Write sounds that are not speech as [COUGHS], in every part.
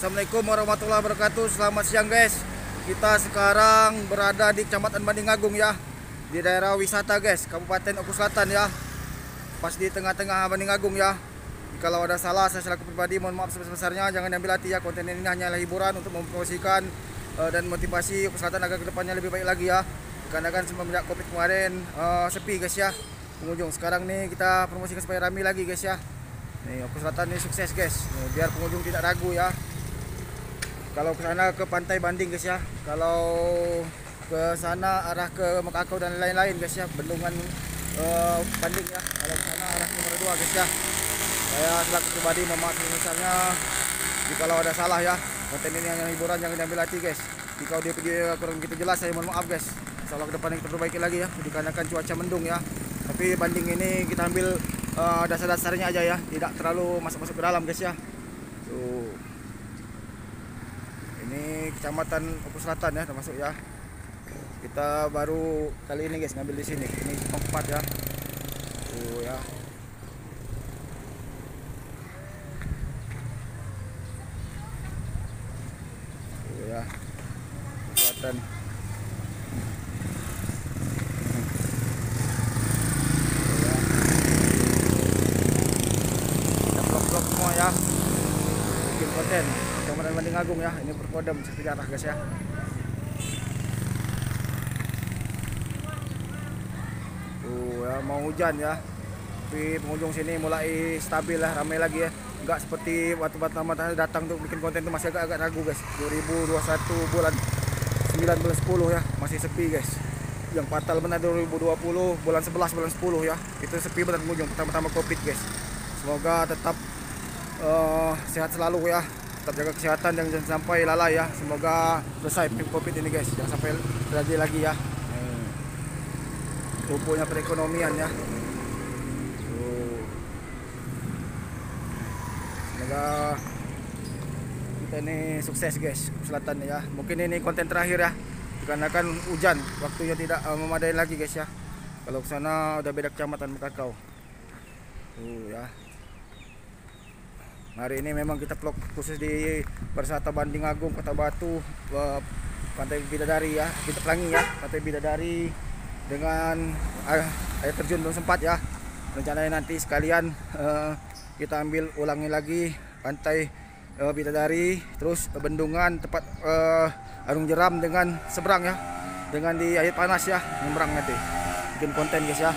Assalamualaikum warahmatullahi wabarakatuh. Selamat siang guys. Kita sekarang berada di Kecamatan Banding Agung ya. Di daerah wisata guys, Kabupaten Oku Selatan ya. Pas di tengah-tengah Banding Agung ya. Kalau ada salah saya selaku pribadi mohon maaf sebesar-besarnya jangan diambil hati ya. Konten ini hanyalah hiburan untuk mempromosikan uh, dan motivasi Oku Selatan agar ke depannya lebih baik lagi ya. Karena kan semenjak Covid kemarin uh, sepi guys ya pengunjung. Sekarang nih kita promosikan supaya ramai lagi guys ya. Nih Oku Selatan ini sukses guys. Biar pengunjung tidak ragu ya. Kalau ke sana ke Pantai Banding guys ya. Kalau ke sana arah ke Mekakau dan lain-lain guys ya. Bendungan uh, Banding ya. Kalau ke sana arah nomor 2 guys ya. Saya selaku pribadi maaf misalnya kalau ada salah ya. Konten ini hanya hiburan jangan diambil hati guys. Jika dia pergi kurang begitu jelas saya mohon maaf guys. Insyaallah ke depan kita perbaiki lagi ya. Dikarenakan cuaca mendung ya. Tapi banding ini kita ambil uh, dasar-dasarnya aja ya, tidak terlalu masuk-masuk ke dalam guys ya. Tuh. Ini kecamatan Oku Selatan ya, termasuk ya. Kita baru kali ini guys ngambil di sini. Ini tempat ya. Tuh ya. Tuh ya. Kelihatan. kita vlog-vlog semua ya bikin konten Kecamatan Banding Agung ini berkodam sejarah guys ya. Tuh ya mau hujan ya. Tapi pengunjung sini mulai stabil lah ramai lagi ya. Enggak seperti waktu pertama datang tuh bikin konten tuh masih agak-agak ragu guys. 2021 bulan 9 bulan 10 ya. Masih sepi guys. Yang fatal benar 2020 bulan 11 bulan 10 ya. Itu sepi benar pengunjung pertama-tama covid guys. Semoga tetap uh, sehat selalu ya tetap jaga kesehatan dan jangan sampai lalai ya. Semoga selesai covid ini guys. Jangan sampai terjadi lagi ya. Hmm. tumpunya perekonomian ya. Tuh. semoga kita ini sukses guys selatan ya. Mungkin ini konten terakhir ya. Dikarenakan hujan waktunya tidak uh, memadai lagi guys ya. Kalau ke sana udah beda kecamatan Mekakau tuh ya Hari ini memang kita vlog khusus di Persata Banding Agung, Kota Batu, eh, Pantai Bidadari ya, kita pelangi ya, Pantai Bidadari dengan air terjun belum sempat ya. Rencananya nanti sekalian uh, kita ambil ulangi lagi Pantai Bidadari, terus bendungan tempat Arung Jeram dengan seberang ya, dengan di air panas ya, nyebrang nanti. Bikin konten guys ya.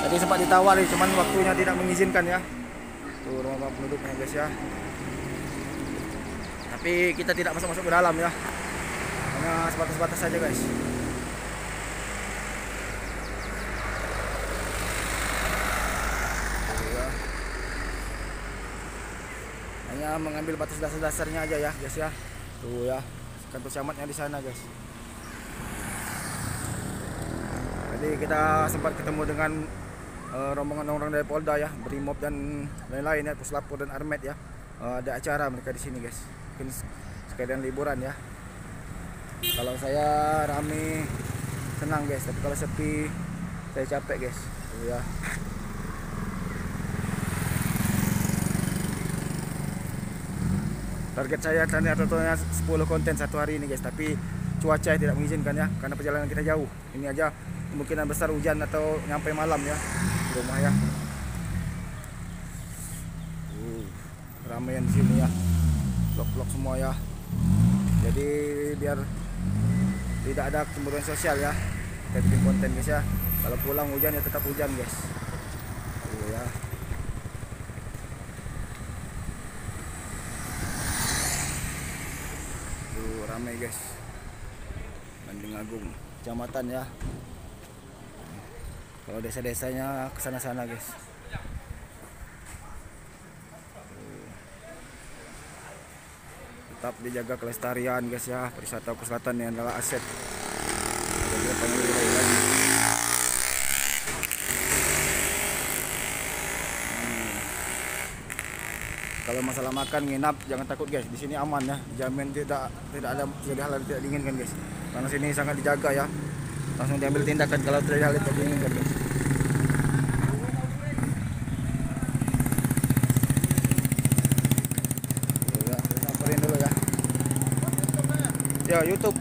Tadi sempat ditawari, cuman waktunya tidak mengizinkan ya tuh rumah penduduknya guys ya. Tapi kita tidak masuk-masuk ke dalam ya. Hanya sebatas-batas saja guys. Tuh, ya. hanya mengambil batas dasar-dasarnya aja ya guys ya. Tuh ya. Kantor camatnya di sana guys. Jadi kita sempat ketemu dengan uh, rombongan orang dari Polda ya, Brimob dan lain-lain ya, Puslapor dan Armet ya. Uh, ada acara mereka di sini guys. Mungkin sekalian liburan ya. Kalau saya rame senang guys, tapi kalau sepi saya capek guys. Tuh ya. Target saya ternyata totalnya 10 konten satu hari ini guys, tapi cuaca tidak mengizinkan ya, karena perjalanan kita jauh. Ini aja kemungkinan besar hujan atau nyampe malam ya rumah ya uh, ramean di sini ya. Blok-blok semua ya. Jadi biar tidak ada cemburuan sosial ya. Kita bikin konten guys ya. Kalau pulang hujan ya tetap hujan guys. Uh, ya tuh ramai guys. Banding Agung kecamatan ya kalau desa-desanya ke sana-sana guys. Tetap dijaga kelestarian guys ya. Wisata ke selatan yang adalah aset. Hmm. kalau masalah makan nginap jangan takut guys. Di sini aman ya. Jamin tidak tidak ada jadi hal yang tidak diinginkan guys. Karena sini sangat dijaga ya. Langsung diambil tindakan kalau terjadi hal yang tidak diinginkan guys Tuh ya, kita samperin Ya, YouTube.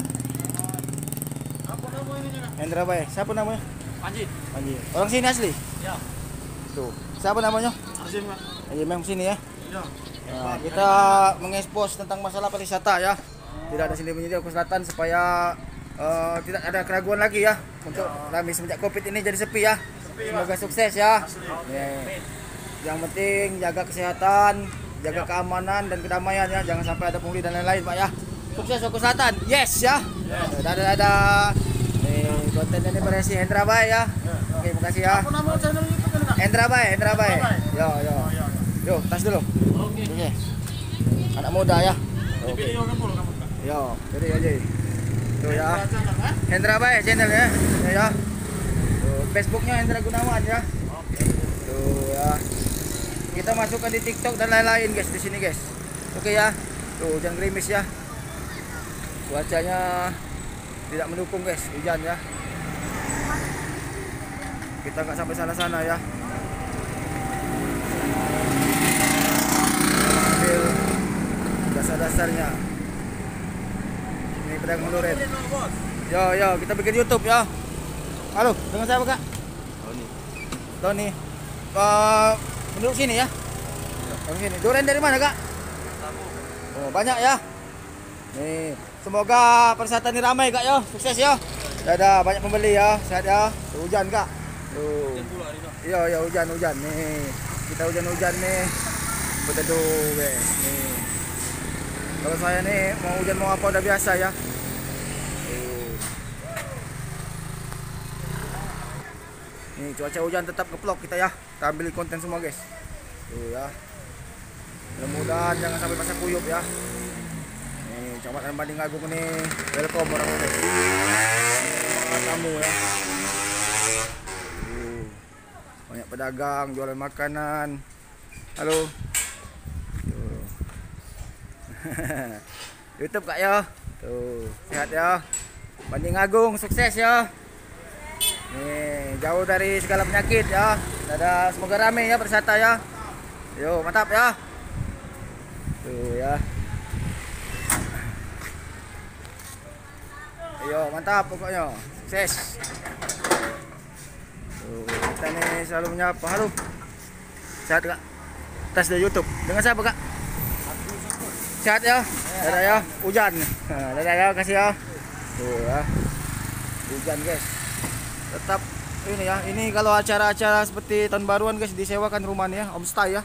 Apa nama ininya? Hendra Bay. Siapa namanya? Panji. Panji. Orang sini asli? Ya. Tuh. Siapa namanya? Azim Pak. Panji memang sini ya. Ya. Nah, kita mengekspos tentang masalah pariwisata ya. Tidak ada sini menjadi Oku Selatan supaya eh, tidak ada keraguan lagi ya untuk kami semenjak Covid ini jadi sepi ya. Semoga sukses ya. Nih. Yang penting jaga kesehatan, jaga keamanan dan kedamaian ya. Jangan sampai ada pungli dan lain-lain Pak ya. Sukses Oku Selatan. Yes ya. Dadah dadah. Nih konten ini berisi Hendra Bay ya. Oke, makasih ya. Apa nama channel YouTube? Hendra Bay, Hendra Bay. Yo yo. Yo, tas dulu. Oke. Oke. Anak muda ya. Kamu Kak. Yo, jadi aja. Tuh ya. Channel kan? Hendra Bay channelnya. Ya, ya. Tuh, Facebooknya Hendra Gunawan ya. Oke. Tuh ya. Kita masukkan di TikTok dan lain-lain guys di sini guys. Oke ya. Tuh hujan gerimis ya. Cuacanya tidak mendukung guys, hujan ya. Kita nggak sampai sana-sana ya. Ambil dasar-dasarnya. Ini pedang melurit. Yo yo, kita bikin YouTube ya. Halo, dengan siapa kak? Tony. Tony. Uh, duduk sini ya. Duduk sini. Durian dari mana kak? Oh banyak ya. Nih, semoga pariwisata ini ramai kak ya. Sukses ya. Dadah, banyak pembeli ya. Sehat ya. Tuh, hujan kak. Tuh. Iya, iya hujan hujan nih. Kita hujan-hujan nih. Berteduh guys. Nih. Kalau saya nih mau hujan mau apa udah biasa ya. Tuh. Nih cuaca hujan tetap ngeplok kita ya. Kita ambil konten semua guys. Tuh ya. Mudah-mudahan jangan sampai masa kuyup ya. Nih, Kecamatan Banding Agung nih. Welcome orang-orang. Kamu ya. Tuh. Banyak pedagang jualan makanan. Halo. [LAUGHS] YouTube Kak ya. Tuh, sehat ya. Banding Agung sukses ya. Nih, jauh dari segala penyakit ya. Dadah, semoga rame ya bersata ya. Yo, mantap ya. Tuh ya. Yo, mantap pokoknya. Sukses. Tuh, kita nih selalu menyapa. Halo. Sehat kak? Tes di YouTube. Dengan siapa kak? Sehat ya? Dadah ya. Hujan. Dadah ya, kasih ya. Tuh ya. Hujan guys. Tetap ini ya. Ini kalau acara-acara seperti tahun baruan guys disewakan rumahnya, homestay ya.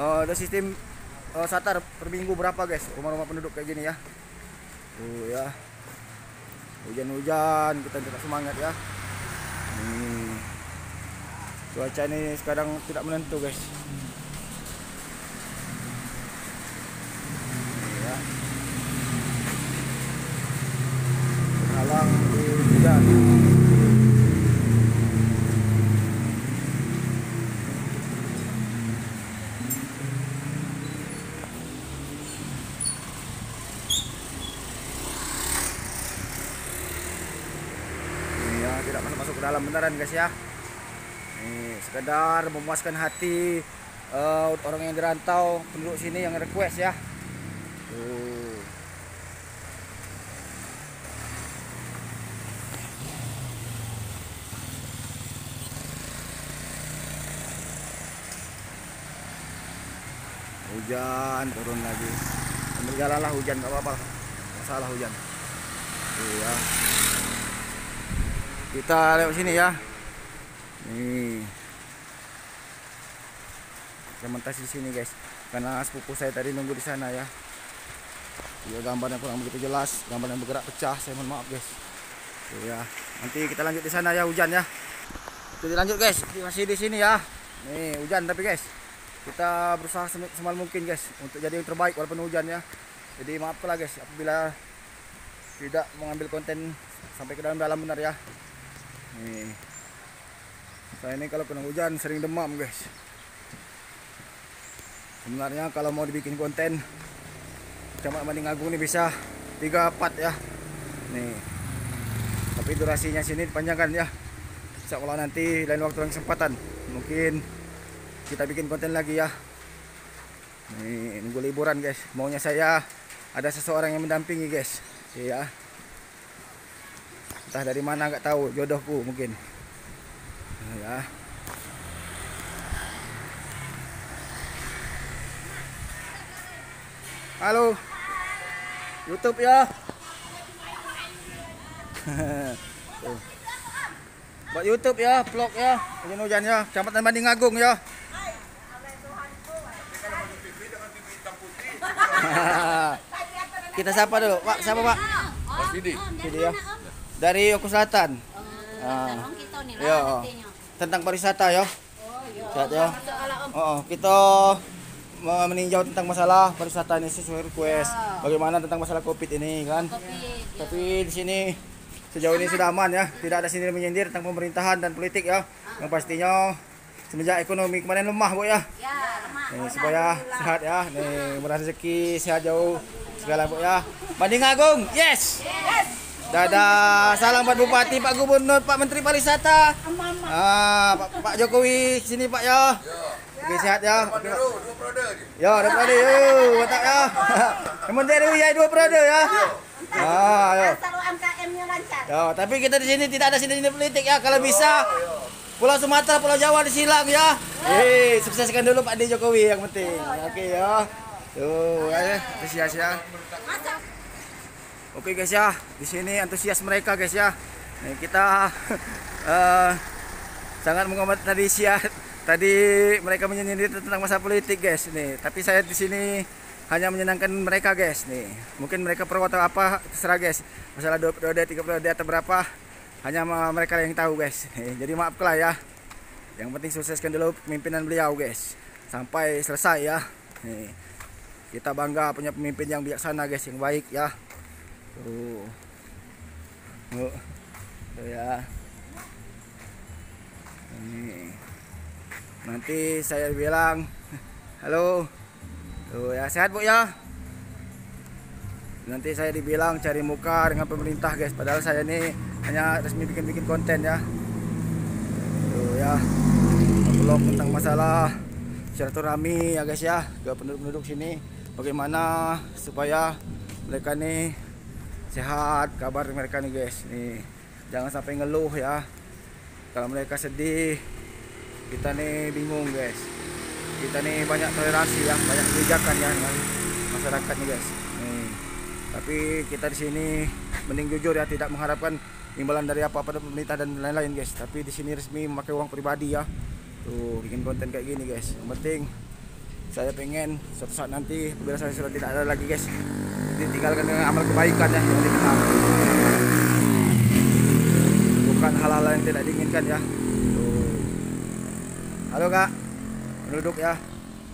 Eh, ada sistem eh, satar per minggu berapa guys? Rumah-rumah penduduk kayak gini ya. Tuh ya. Hujan-hujan kita tetap semangat ya. Hmm. Cuaca ini sekarang tidak menentu guys. Ya. Halang di hujan. Ini ya tidak masuk masuk ke dalam beneran guys ya. Nih, sekedar memuaskan hati eh, orang yang dirantau penduduk sini yang request ya. Tuh. Hujan turun lagi. Sambil jalanlah hujan nggak apa-apa. Masalah hujan. Tuh ya. Kita lewat sini ya. Nih. Saya mentas di sini guys. Karena sepupu saya tadi nunggu di sana ya. Ya gambarnya kurang begitu jelas, gambar yang bergerak pecah. Saya mohon maaf guys. Ya. Nanti kita lanjut di sana ya hujan ya. Jadi lanjut guys, masih di sini ya. Nih hujan tapi guys. Kita berusaha sem- semaksimal mungkin guys untuk jadi yang terbaik walaupun hujan ya. Jadi maafkanlah guys apabila tidak mengambil konten sampai ke dalam-dalam benar ya. Nih. Saya ini kalau kena hujan sering demam guys. Sebenarnya kalau mau dibikin konten Kecamatan Banding Agung ini bisa 3 part ya. Nih. Tapi durasinya sini dipanjangkan ya. Insya Allah nanti lain waktu dan kesempatan mungkin kita bikin konten lagi ya. Nih, nunggu liburan guys. Maunya saya ada seseorang yang mendampingi guys. Iya. Entah dari mana nggak tahu jodohku mungkin. Ya. Halo. YouTube ya. Tuh. [LAUGHS] Buat YouTube ya, vlog ya. Hujan-hujan ya, Kecamatan Banding Agung ya. [LAUGHS] Kita sapa dulu, Pak. Siapa, Pak? Mas Didi. Sini ya. Dari Oku Selatan. Ah. Tanong kita nih lah. Tentang pariwisata ya. Oh ya. Om Oh, kita meninjau tentang masalah pariwisata ini sesuai request. Bagaimana tentang masalah Covid ini kan? kopi. Tapi di sini sejauh ini sudah aman ya, tidak ada sindir menyindir tentang pemerintahan dan politik ya. Yang pastinya semenjak ekonomi kemarin lemah bu ya. Ya, lemah. Nih, supaya sehat ya. Nih murah rezeki, sehat jauh segala bu ya. Banding Agung, yes. Dadah, salam buat Bupati, Pak Gubernur, Pak Menteri Pariwisata. Ah, Pak, Pak Jokowi sini Pak ya. Oke sehat ya. Ya, dua periode yuk, mantap ya. Yang penting ada ya dua periode ya. Ah, ayo. Asal UMKM-nya lancar. Ya, tapi kita di sini tidak ada sini politik ya. Kalau bisa Pulau Sumatera, Pulau Jawa disilang ya. Eh, sukseskan dulu Pak D Jokowi yang penting. Oke ya. Tuh, ya, antusias ya. Oke guys ya, di sini antusias mereka guys ya. Nih kita [LAUGHS] eh, sangat menghormati tadi ya. Tadi mereka menyindir tentang masa politik guys nih. Tapi saya di sini hanya menyenangkan mereka guys nih. Mungkin mereka pro atau apa terserah guys. Masalah dua periode, tiga periode atau berapa hanya mereka yang tahu guys. Nih, jadi maaflah ya. Yang penting sukseskan dulu pemimpinan beliau guys. Sampai selesai ya. Nih. Kita bangga punya pemimpin yang bijaksana guys, yang baik ya. Tuh. Tuh. Tuh ya. Ini. Nanti saya bilang, halo. Tuh ya, sehat Bu ya. Nanti saya dibilang cari muka dengan pemerintah guys, padahal saya ini hanya resmi bikin-bikin konten ya. Tuh ya. Vlog tentang masalah silaturahmi ya guys ya ke penduduk-penduduk sini bagaimana supaya mereka nih sehat kabar mereka nih guys. Nih jangan sampai ngeluh ya. Kalau mereka sedih kita nih bingung guys. Kita nih banyak toleransi ya banyak kebijakan ya dengan masyarakat nih guys. Nih tapi kita di sini mending jujur ya tidak mengharapkan imbalan dari apa-apa dari pemerintah dan lain-lain guys. Tapi di sini resmi memakai uang pribadi ya. Tuh bikin konten kayak gini guys. Yang penting saya pengen suatu saat nanti apabila saya sudah tidak ada lagi guys ditinggalkan dengan amal kebaikan ya yang dikenal. Bukan hal-hal yang tidak diinginkan ya. Tuh halo kak. Penduduk ya.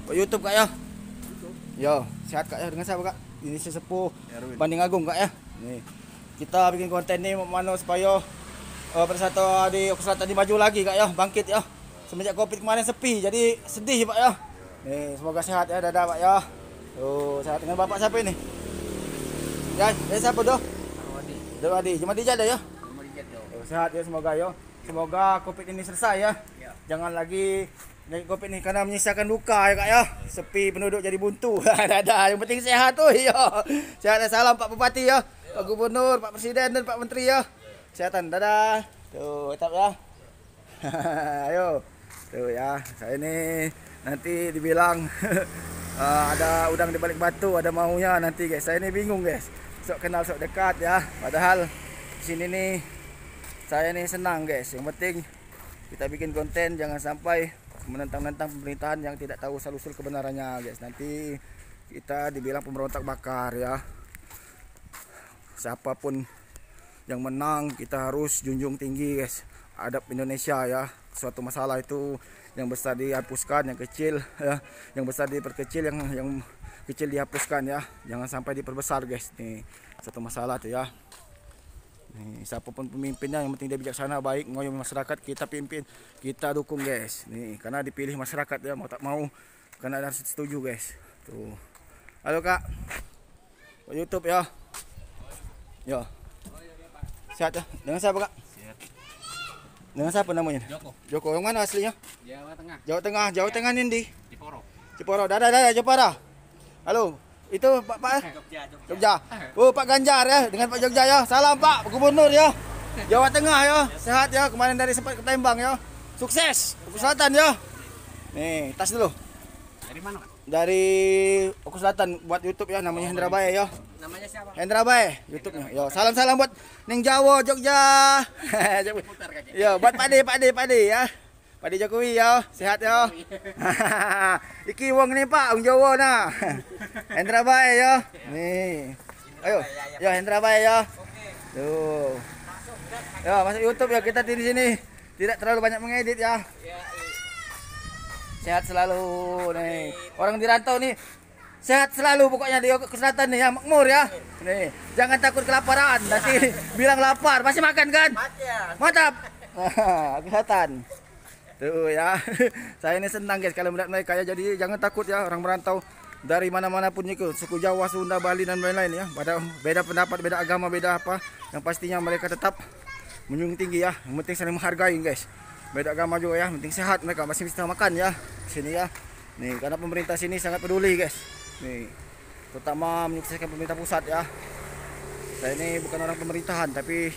Oh, YouTube kak ya? Yo sehat kak ya? Dengan siapa kak? Ini sesepuh Banding Agung kak ya? Nih. Kita bikin konten nih mana supaya uh, di Selatan ini maju lagi kak ya? Bangkit ya? Semenjak covid kemarin sepi jadi sedih pak ya. Nih semoga sehat ya dadah pak ya? Tuh sehat dengan bapak siapa ini ya ya siapa doh Doh Adi. Cuma dijada ya. Tuh, sehat ya semoga ya. Semoga covid ini selesai ya. Jangan lagi dari covid ini karena menyisakan duka ya kak ya. Sepi penduduk jadi buntu. [LAUGHS] Dadah yang penting sehat tuh ya. Sehat ya salam pak bupati ya. Pak gubernur pak presiden dan pak menteri ya. Kesehatan dadah. Tuh tetap ya. [LAUGHS] Ayo. Tuh ya. Saya ini nanti dibilang [LAUGHS] eh, ada udang di balik batu ada maunya nanti guys. Saya ini bingung guys. Sok kenal sok dekat ya. Padahal di sini nih saya ini senang guys. Yang penting kita bikin konten jangan sampai menentang-nentang pemerintahan yang tidak tahu asal usul kebenarannya guys. Nanti kita dibilang pemberontak bakar ya. Siapa pun yang menang kita harus junjung tinggi guys. Adab Indonesia ya. Suatu masalah itu yang besar dihapuskan yang kecil ya yang besar diperkecil yang yang kecil dihapuskan ya. Jangan sampai diperbesar guys. Nih satu masalah tuh ya. Nih siapa pun pemimpinnya yang penting dia bijaksana baik ngoyong masyarakat kita pimpin kita dukung guys. Nih karena dipilih masyarakat ya mau tak mau karena harus setuju guys. Tuh. Halo kak. YouTube ya? Ya. Sehat ya? Dengan siapa kak dengan siapa namanya Joko. Joko yang mana aslinya Jawa Tengah. Jawa Tengah Jawa Tengah ini di Ciporo. Ciporo dadah dadah Jepara halo Itu Pak Pak. Jogja. Oh Pak Ganjar ya dengan Pak Jogja ya. Salam Pak Gubernur ya. Jawa Tengah ya. Sehat ya. Kemarin dari sempat ke Palembang ya. Sukses. Oku Selatan ya. Nih, tas dulu. Dari mana, Mas? Dari Oku Selatan buat YouTube ya namanya Hendra Bae ya. Namanya siapa? Hendra Bae YouTube-nya. Yo, salam-salam buat Ning Jawa, Jogja. [LAUGHS] Yo, buat Pak De, Pak De, Pak De ya. Pak De Jokowi ya, sehat ya. [LAUGHS] Iki wong nih Pak, wong Jawa nah. [LAUGHS] Hendra Bae ya. Nih. Ayo. Yo Hendra Bae ya. Tuh. Yo, masuk YouTube ya kita di sini. Tidak terlalu banyak mengedit ya. Sehat selalu nih. Orang di rantau nih sehat selalu pokoknya di kesehatan nih ya makmur ya. Nih, jangan takut kelaparan. Nanti [LAUGHS] bilang lapar, masih makan kan? Mantap. [LAUGHS] kesehatan. Tuh ya. [LAUGHS] Saya ini senang guys kalau melihat mereka ya. Jadi jangan takut ya orang merantau dari mana-mana pun itu suku Jawa, Sunda, Bali dan lain-lain ya. Beda beda pendapat, beda agama, beda apa. Yang pastinya mereka tetap menjunjung tinggi ya. Yang penting saling menghargai guys. Beda agama juga ya, penting sehat mereka masih bisa makan ya. Sini ya. Nih, karena pemerintah sini sangat peduli guys. Nih, terutama menyukseskan pemerintah pusat ya. Saya ini bukan orang pemerintahan, tapi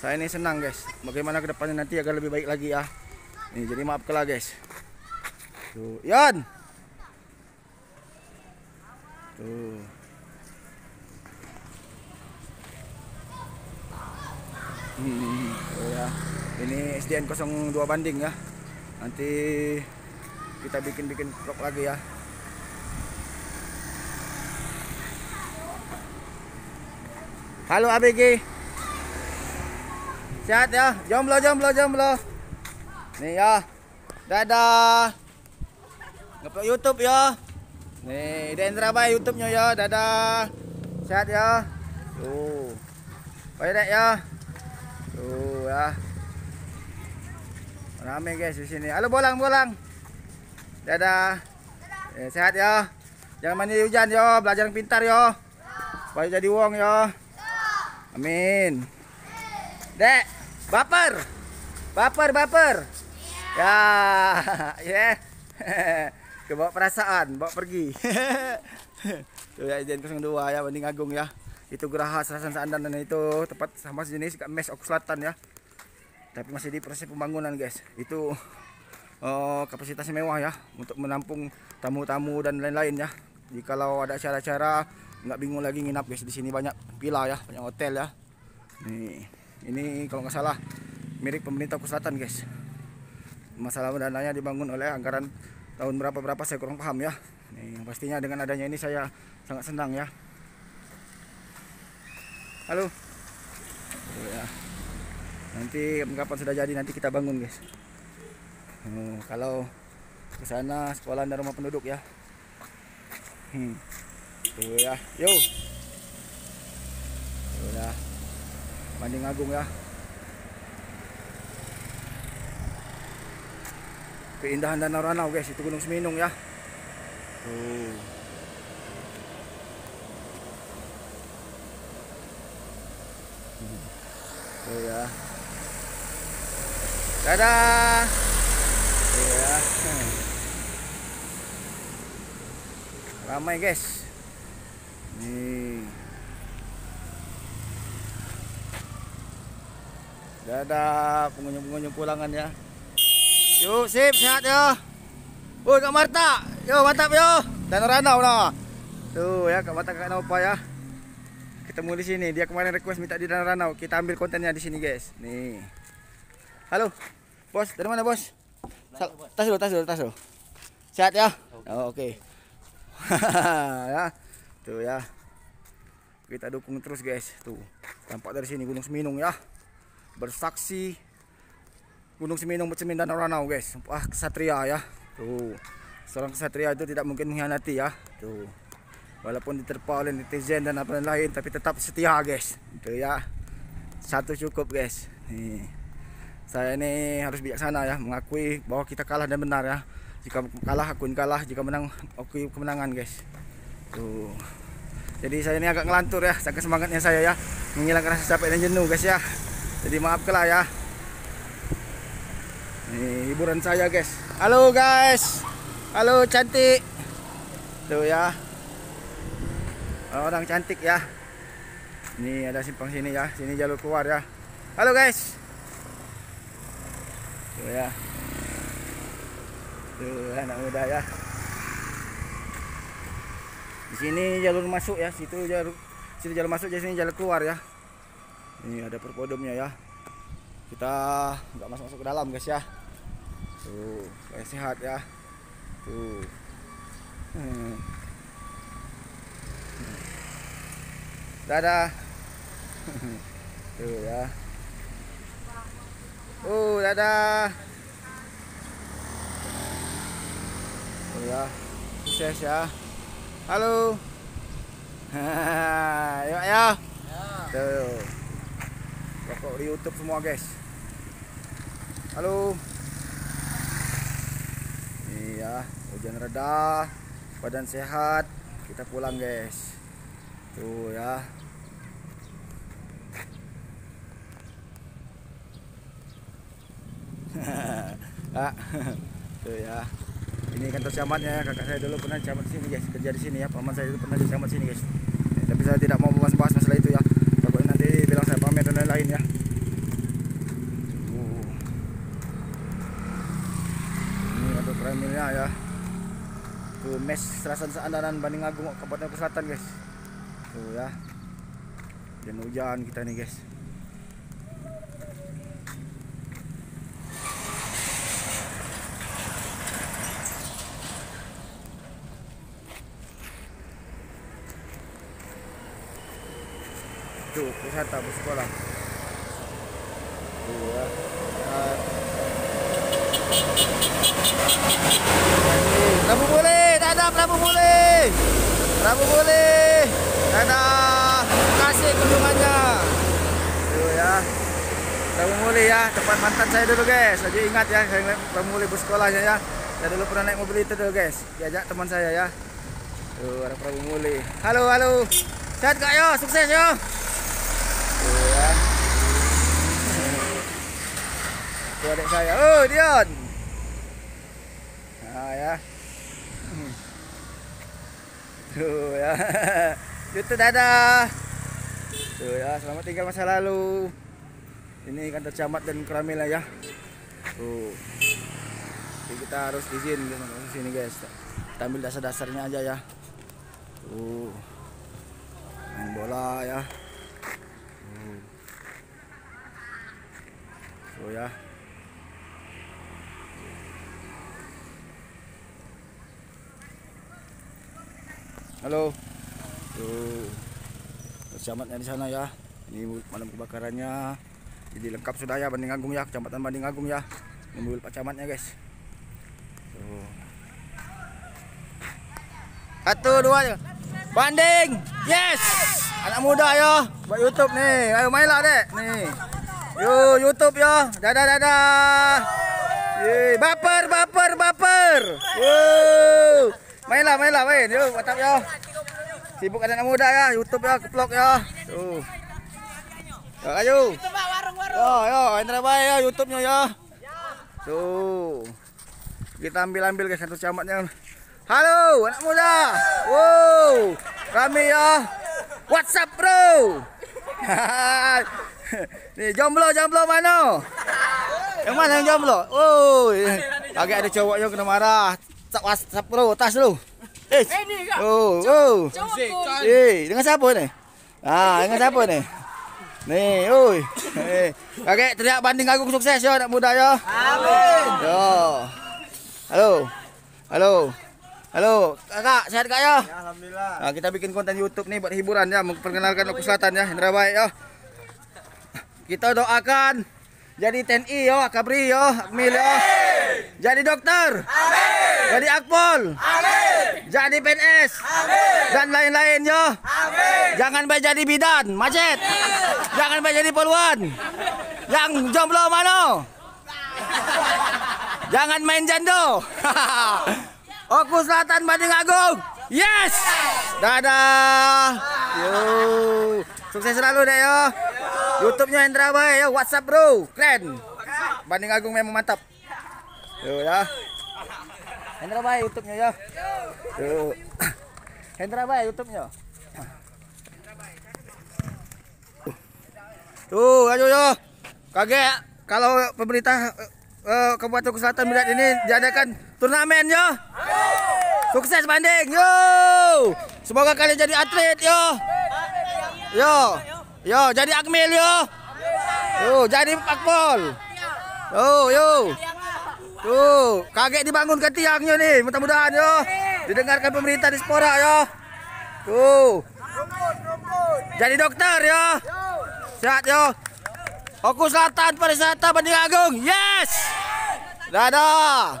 saya ini senang guys. Bagaimana ke depannya nanti agar lebih baik lagi ya. Nih, jadi maaf kelah guys. Tuh, Yan. Tuh. Hmm, oh ya. Ini SDN 02 banding ya. Nanti kita bikin-bikin vlog lagi ya. Halo ABG. Sehat ya? Jomblo, jomblo, jomblo. Nih ya. Dadah. Ngupload YouTube ya. Nih, Dendra Bay YouTube-nya ya. Dadah. Sehat ya. Tuh. Baik ya. Tuh ya. Rame guys di sini. Halo bolang, bolang. Dadah. Eh, sehat ya. Jangan mandi hujan yo, belajar yang pintar yo. Supaya jadi wong yo. Amin. Dek, baper. Baper, baper. Ya, [LAUGHS] ya. Kebawa perasaan, bawa pergi. [LAUGHS] Tuh ya izin 02 ya Banding Agung ya. Itu Geraha Serasan Sandan dan itu tempat sama sejenis mes Oku Selatan ya. Tapi masih di proses pembangunan guys. Itu eh, kapasitasnya mewah ya untuk menampung tamu-tamu dan lain-lain ya. Jikalau ada acara-acara nggak bingung lagi nginap guys di sini banyak villa ya, banyak hotel ya. Nih, ini kalau nggak salah milik pemerintah Oku Selatan guys. Masalah dananya dibangun oleh anggaran tahun berapa berapa saya kurang paham ya. Nih, pastinya dengan adanya ini saya sangat senang ya. Halo. Tuh ya. Nanti kapan sudah jadi nanti kita bangun guys. Oh, kalau ke sana sekolah dan rumah penduduk ya. Hmm. Tuh ya. Yo. Tuh ya. Banding Agung ya. Keindahan Danau Ranau guys, itu Gunung Seminung ya. Tuh. Hmm. Tuh ya. Dadah. Ya. Ramai guys. Nih. Dadah pengunjung-pengunjung pulangan ya. Yuk, sip, sehat ya. Woi, Kak Marta. Yo, mantap yo. Dan Ranau nah. Tuh ya, Kak Marta Kak Nova ya. Ketemu di sini. Dia kemarin request minta di Danau Ranau. Kita ambil kontennya di sini, guys. Nih. Halo. Bos, dari mana, Bos? Sal- tas dulu, tas dulu, tas dulu. Sehat ya? Oh, oke. [LAUGHS] ya. Tuh ya. Kita dukung terus, guys. Tuh. Tampak dari sini Gunung Seminung ya. Bersaksi Gunung Seminung bercermin Danau Ranau guys. Wah kesatria ya. Tuh. Seorang kesatria itu tidak mungkin mengkhianati ya. Tuh. Walaupun diterpa oleh netizen dan apa lain tapi tetap setia guys. Itu ya. Satu cukup guys. Nih. Saya ini harus bijaksana ya mengakui bahwa kita kalah dan benar ya. Jika kalah akuin kalah, jika menang akui kemenangan guys. Tuh. Jadi saya ini agak ngelantur ya, sangat semangatnya saya ya. Menghilangkan rasa capek dan jenuh guys ya. Jadi maaf lah ya. Nih hiburan saya guys. Halo guys. Halo cantik. Tuh ya. orang cantik ya. Ini ada simpang sini ya, sini jalur keluar ya. Halo guys. Tuh ya. Tuh anak muda ya. Di sini jalur masuk ya, situ jalur situ jalur masuk, jadi sini jalur keluar ya. Ini ada perpodomnya ya. Kita nggak masuk masuk ke dalam guys ya. Tuh, supaya sehat ya. Tuh. Hmm. Dadah. [LAUGHS] Tuh ya. Oh, dadah. Tuh ya. Sukses ya. Halo. [LAUGHS] Yuk ya. Tuh. Pokok di YouTube semua, guys. Halo. Iya, hujan reda, badan sehat, kita pulang, guys. Tuh ya. [LAUGHS] ah, tuh ya. Ini kantor camatnya ya. Kakak saya dulu pernah camat sini guys, kerja di sini ya. Paman saya dulu pernah jadi camat sini guys. Tapi saya tidak mau membahas masalah itu ya. Takutnya nanti bilang saya pamer dan lain-lain ya. Ini ada premiernya ya. Tuh mes Serasan Seandaran Banding Agung Kabupaten Selatan guys. Tuh ya. Dan hujan kita nih guys. Tuh, wisata bus sekolah. Tuh ya. Prabu boleh, dadah Prabu boleh. Prabu boleh. Dadah. Terima kasih kunjungannya. Tuh ya. Prabu boleh ya, tempat mantan saya dulu guys. Aja ingat ya, Prabu boleh bus sekolahnya ya. Saya dulu pernah naik mobil itu dulu guys. Diajak teman saya ya. Tuh ada Prabu Muli. Halo, halo. Sehat kak yo, sukses yo. Tuh ya. Tuh adik saya. Oh, Dion. Nah ya. Tuh ya. [LAUGHS] Itu dadah. Tuh ya, selamat tinggal masa lalu. Ini kantor camat dan keramila ya. Tuh. Jadi kita harus izin di sini guys. Kita ambil dasar-dasarnya aja ya. Tuh. Main bola ya. Tuh. Tuh ya. Halo. Tuh. Camatnya di sana ya. Ini malam kebakarannya. Jadi lengkap sudah ya Banding Agung ya, Kecamatan Banding Agung ya. Ini mobil Pak Camatnya guys. Tuh. Satu dua ya. Banding. Yes. Anak muda ya. Buat YouTube nih. Ayo mainlah dek. Nih. Yo YouTube yo. Dadah dadah. Ye, baper baper baper. Wow. Mainlah mainlah main. Yo, mantap yo. Sibuk anak muda ya, YouTube ya, vlog ya. Tuh. Yo, ayo. Yo, yo, Indra Bay ya, YouTube-nya ya. Tuh. Kita ambil-ambil guys satu camatnya. Halo, anak muda. Wow. Kami ya. WhatsApp, Bro. [LAUGHS] Nih, jomblo, jomblo mana? Yang mana yang jomblo? Oh, agak ada cowok yang kena marah. WhatsApp, Bro, tas lu. Eh, oh, oh. Eh, dengan siapa nih? Ah, dengan siapa nih? Nih, oi. Eh, kakek teriak banding agung sukses ya anak muda ya. Amin. Yo. Halo. Halo. Halo, kakak sehat kak ya? Alhamdulillah. Nah, kita bikin konten YouTube nih buat hiburan ya, memperkenalkan Oku Selatan ya, Indra Baik ya. Kita doakan jadi TNI yo, Akabri yo, Akmil yo. Jadi dokter. Jadi Akpol. Jadi PNS. Dan lain-lain yo. Jangan baik jadi bidan, macet. Jangan baik jadi poluan. Yang jomblo mana? Jangan main jando. [LAUGHS] Oku Selatan Banding Agung. Yes. Dadah. Yo. Sukses selalu deh yo. YouTube-nya Hendra Bay yo. WhatsApp bro. Keren. Banding Agung memang mantap. Yo ya. Hendra Bay YouTube-nya yo. Yo. Hendra Bay YouTube-nya. Tuh, ayo yo. Kaget kalau pemerintah uh, Kabupaten Selatan Medan ini diadakan turnamen yo. Sukses banding yo. Semoga kalian jadi atlet yo. Yo. Yo, jadi Akmil yo. Yo, jadi Akpol. Yo, yo. Tuh, kaget dibangunkan tiangnya nih, mudah-mudahan yo. Didengarkan pemerintah dispora yo. Tuh. Jadi dokter yo. Sehat yo. Fokus Selatan Pariwisata Banding Agung. Yes. Dadah.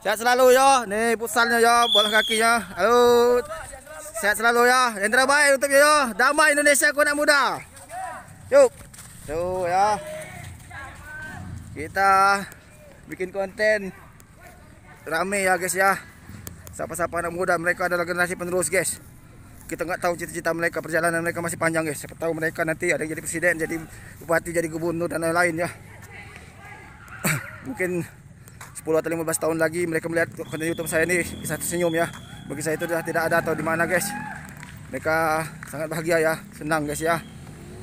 Sehat selalu yo. Nih pusatnya yo, bola kakinya. Halo. Sehat selalu ya. Yang terbaik untuk yo. Damai Indonesia ku anak muda. Yuk. Tuh ya. Kita bikin konten rame ya guys ya. Siapa-siapa anak muda mereka adalah generasi penerus guys kita nggak tahu cita-cita mereka perjalanan mereka masih panjang guys siapa tahu mereka nanti ada yang jadi presiden jadi bupati jadi gubernur dan lain-lain ya [COUGHS] mungkin 10 atau 15 tahun lagi mereka melihat konten YouTube saya ini bisa tersenyum ya bagi saya itu sudah tidak ada atau di mana guys. Mereka sangat bahagia ya senang guys ya.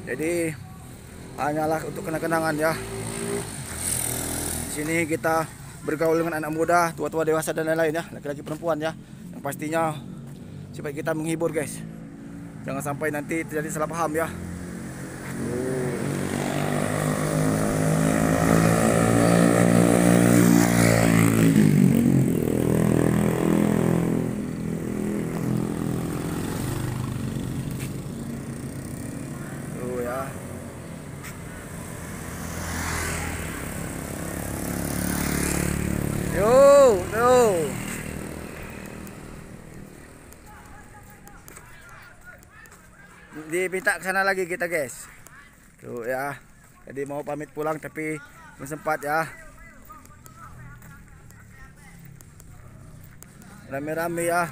Jadi hanyalah untuk kenang-kenangan ya. Di sini kita bergaul dengan anak muda tua-tua dewasa dan lain-lain ya. Laki-laki perempuan ya. Yang pastinya supaya kita menghibur guys. Jangan sampai nanti terjadi salah paham ya. Tuh ya Yo, tuh. Dipinta ke sana lagi kita, guys. Tuh ya. Jadi mau pamit pulang tapi belum sempat ya. Rame-rame ya.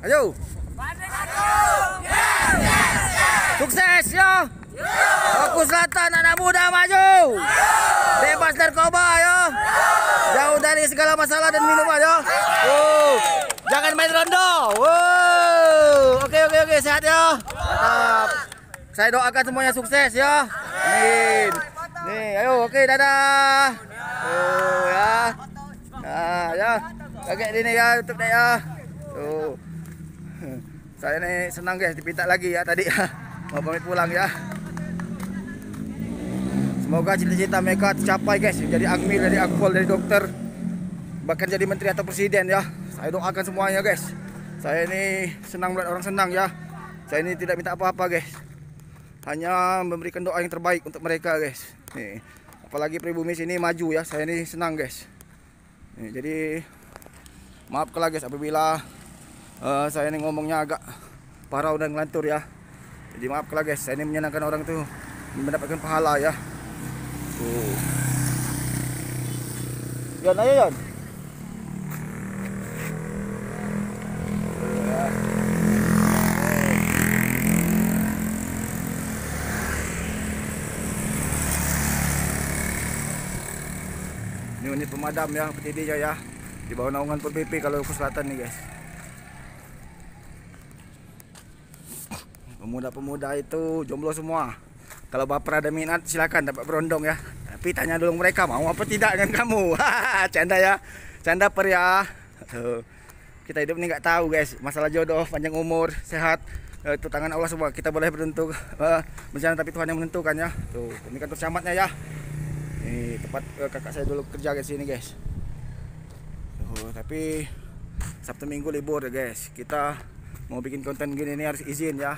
Ayo. Sukses ya. Fokus Selatan anak muda maju. Bebas narkoba ya. Jauh dari segala masalah dan minuman ya. Oh, main rondo. Wow. Oke oke oke sehat ya. Mantap. Saya doakan semuanya sukses ya. Amin. Nih, ayo oke dadah. Oh ya. Nah, ya. Kakek ini ya YouTube deh ya. Tuh. Saya nih senang guys dipinta lagi ya tadi ya. Mau pamit pulang ya. Semoga cita-cita mereka tercapai guys Jadi Akmil, dari Akpol, dari dokter Bahkan jadi menteri atau presiden ya Saya doakan semuanya guys. Saya ini senang melihat orang senang ya. Saya ini tidak minta apa-apa guys. Hanya memberikan doa yang terbaik untuk mereka guys. Nih, Apalagi pribumi sini maju ya. Saya ini senang guys. Nih, Jadi Maafkanlah guys apabila uh, Saya ini ngomongnya agak Parau dan ngelantur ya. Jadi maafkanlah guys Saya ini menyenangkan orang tuh Mendapatkan pahala ya. Tuh. Yan, ayo. Unit pemadam ya, petidinya ya. Di bawah naungan Pol PP kalau ke selatan nih guys. Pemuda-pemuda itu jomblo semua. Kalau baper ada minat silakan dapat berondong ya. Tapi tanya dulu mereka mau apa tidak dengan kamu. [LAUGHS] Canda ya. Canda per ya. Kita hidup ini nggak tahu guys. Masalah jodoh, panjang umur, sehat. Eh, Itu tangan Allah semua. Kita boleh beruntung [LAUGHS] eh, bencana tapi Tuhan yang menentukan ya. Tuh, ini kantor camatnya ya. Ini tempat eh, kakak saya dulu kerja guys sini guys. Tuh, tapi Sabtu Minggu libur ya guys. Kita mau bikin konten gini ini harus izin ya.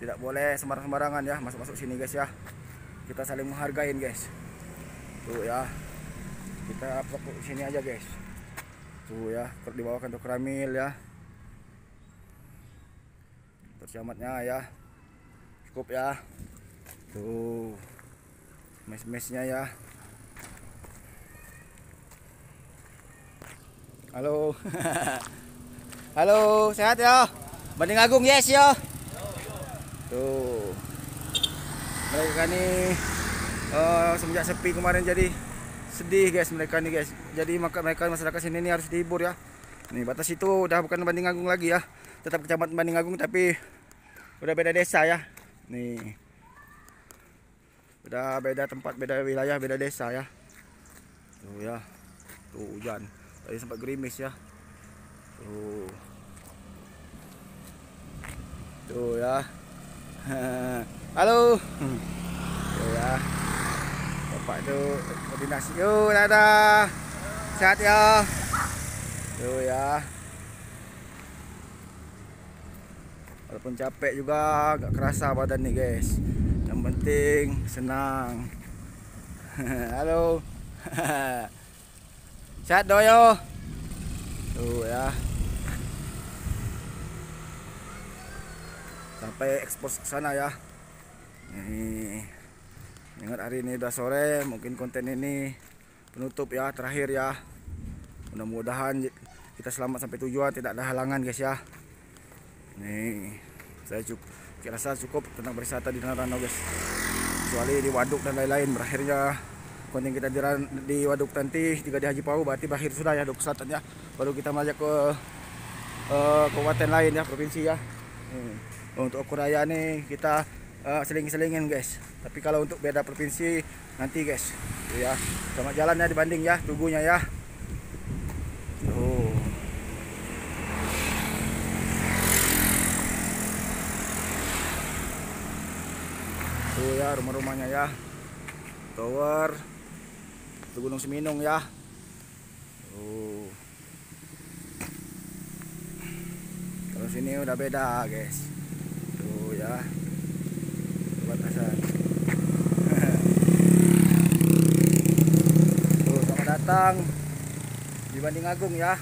Tidak boleh sembarang-sembarangan ya masuk-masuk sini guys ya. Kita saling menghargain guys. Tuh ya. Kita di sini aja guys. Tuh ya. Dibawakan untuk Ramil ya. Tercamatnya ya. Cukup ya. Tuh. Mes-mesnya ya halo [LAUGHS] halo sehat ya Banding Agung yes ya Tuh. Mereka nih uh, semenjak sepi kemarin jadi sedih guys mereka nih guys. Jadi maka mereka masyarakat sini nih harus dihibur ya. Nih batas itu udah bukan banding agung lagi ya. tetap kecamatan Banding Agung tapi udah beda desa ya. Nih. Udah beda tempat, beda wilayah, beda desa ya. Tuh ya. Tuh hujan. Tadi sempat gerimis ya. Tuh. Tuh ya. [LAUGHS] Halo. Tuh ya. Bapak tuh koordinasi. Yo, dadah. Sehat ya. Tuh ya. Walaupun capek juga agak kerasa badan nih guys. Yang penting senang. [LAUGHS] Halo. [LAUGHS] Sehat doyo. Tuh ya. Sampai ekspos ke sana ya. Nih. Ingat hari ini udah sore, mungkin konten ini penutup ya, terakhir ya. Mudah-mudahan kita selamat sampai tujuan, tidak ada halangan guys ya. Nih, saya cukup kira rasa cukup tentang berwisata di Danau guys. Kecuali di Waduk dan lain-lain. Berakhirnya konten kita di, di Waduk nanti jika di Haji Pau berarti berakhir sudah ya Waduk Selatan ya. Baru kita mengajak ke eh, kabupaten lain ya, provinsi ya. Hmm. Untuk Akuraya nih kita eh, seling-selingin guys. Tapi kalau untuk beda provinsi nanti guys. Tuh ya. Selamat jalan ya dibanding ya, tugunya ya. Tuh. Tuh ya rumah-rumahnya ya. Tower. Itu Gunung Seminung ya. Tuh. Kalau sini udah beda, guys. Tuh ya. Batasan. [LAUGHS] Tuh, selamat datang di Banding Agung ya.